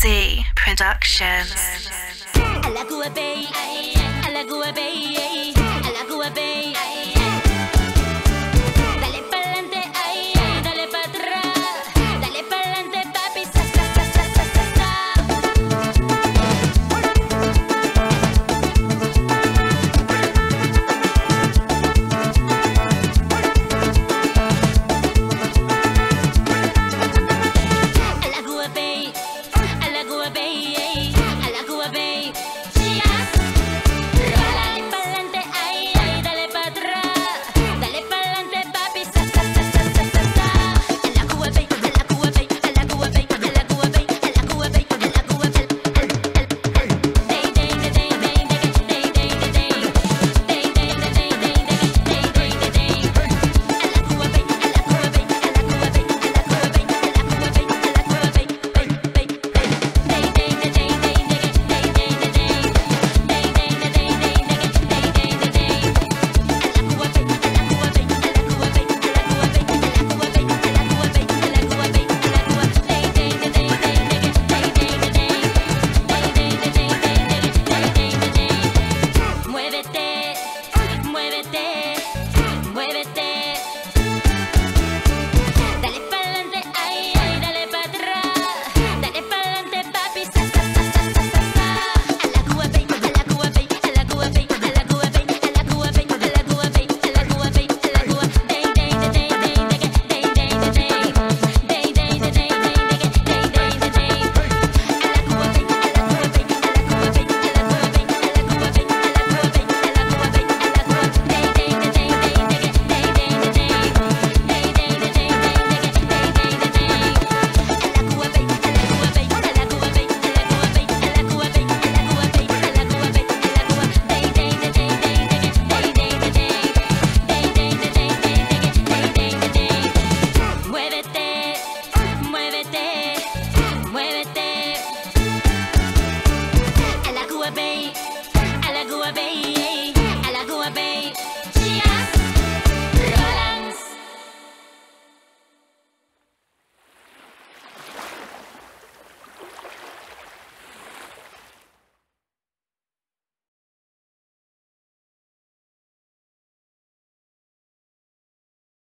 C Productions.